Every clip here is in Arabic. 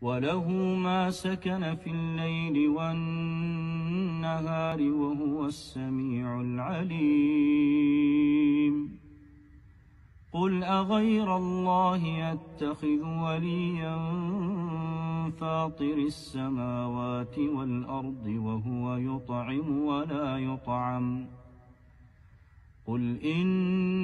وله ما سكن في الليل والنهار وهو السميع العليم. قل أغير الله يتخذ وليا فاطر السماوات والأرض وهو يطعم ولا يطعم. قل إني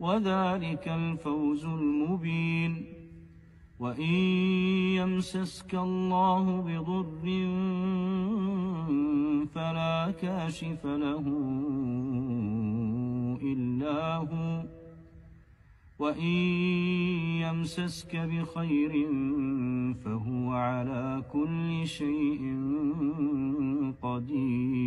وذلك الفوز المبين. وإن يمسسك الله بضر فلا كاشف له إلا هو. وإن يمسسك بخير فهو على كل شيء قدير.